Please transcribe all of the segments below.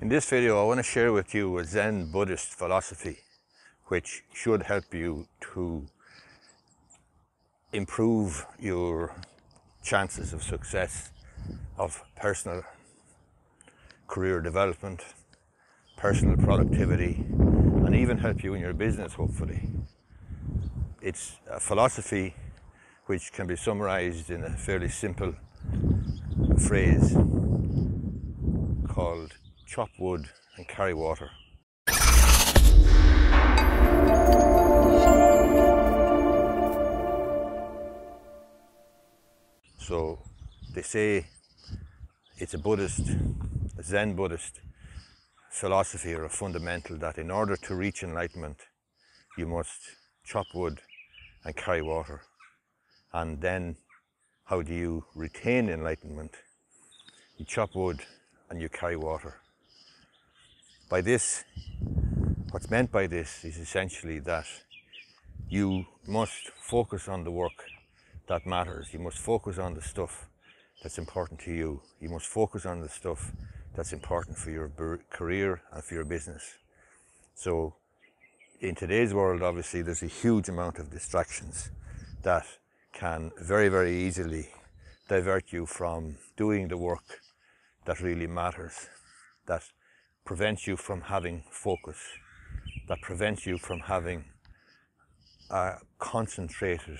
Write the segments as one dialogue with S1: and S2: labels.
S1: In this video I want to share with you a Zen Buddhist philosophy which should help you to improve your chances of success of personal career development, personal productivity and even help you in your business hopefully. It's a philosophy which can be summarized in a fairly simple phrase called chop wood and carry water. So they say it's a Buddhist, a Zen Buddhist philosophy or a fundamental that in order to reach enlightenment, you must chop wood and carry water. And then how do you retain enlightenment? You chop wood and you carry water. By this, what's meant by this is essentially that you must focus on the work that matters. You must focus on the stuff that's important to you. You must focus on the stuff that's important for your career and for your business. So, in today's world, obviously, there's a huge amount of distractions that can very, very easily divert you from doing the work that really matters, that prevents you from having focus, that prevents you from having a concentrated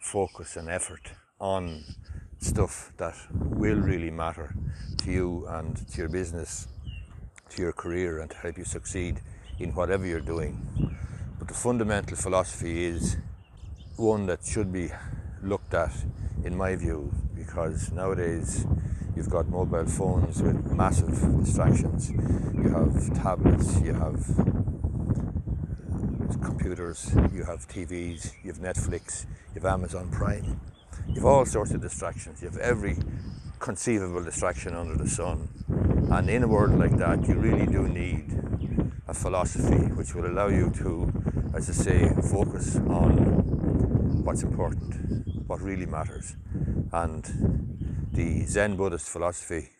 S1: focus and effort on stuff that will really matter to you and to your business, to your career, and to help you succeed in whatever you're doing. But the fundamental philosophy is one that should be looked at, in my view, because nowadays you've got mobile phones with massive distractions, you have tablets, you have computers, you have TVs, you have Netflix, you have Amazon Prime, you have all sorts of distractions. You have every conceivable distraction under the sun. And in a world like that, you really do need a philosophy which will allow you to, as I say, focus on what's important, what really matters. And the Zen Buddhist philosophy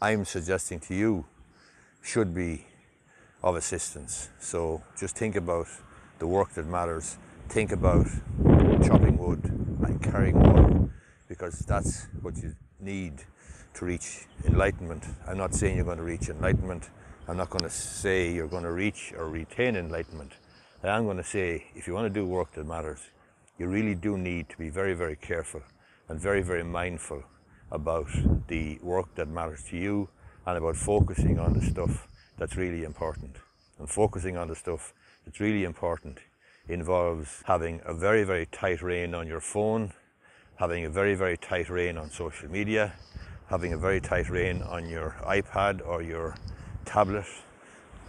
S1: I'm suggesting to you should be of assistance. So just think about the work that matters. Think about chopping wood and carrying water because that's what you need to reach enlightenment. I'm not saying you're going to reach enlightenment. I'm not going to say you're going to reach or retain enlightenment. I am going to say if you want to do work that matters, you really do need to be very, very careful and very, very mindful about the work that matters to you and about focusing on the stuff that's really important. And focusing on the stuff that's really important involves having a very, very tight rein on your phone, having a very, very tight rein on social media, having a very tight rein on your iPad or your tablet,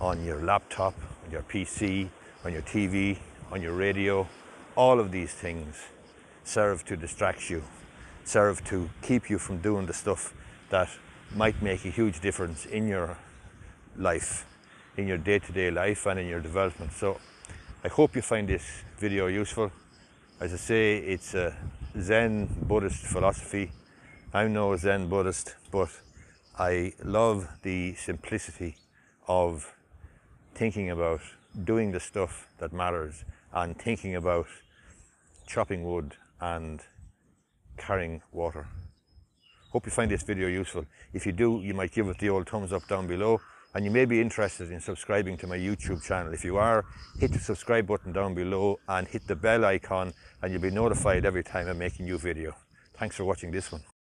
S1: on your laptop, on your PC, on your TV, on your radio. All of these things serve to distract you, serve to keep you from doing the stuff that might make a huge difference in your life, in your day to day life, and in your development. So I hope you find this video useful. As I say, it's a Zen Buddhist philosophy. I'm no Zen Buddhist, but I love the simplicity of thinking about doing the stuff that matters and thinking about chopping wood and carrying water. Hope you find this video useful. If you do, you might give it the old thumbs up down below and you may be interested in subscribing to my YouTube channel. If you are, hit the subscribe button down below and hit the bell icon and you'll be notified every time I make a new video. Thanks for watching this one.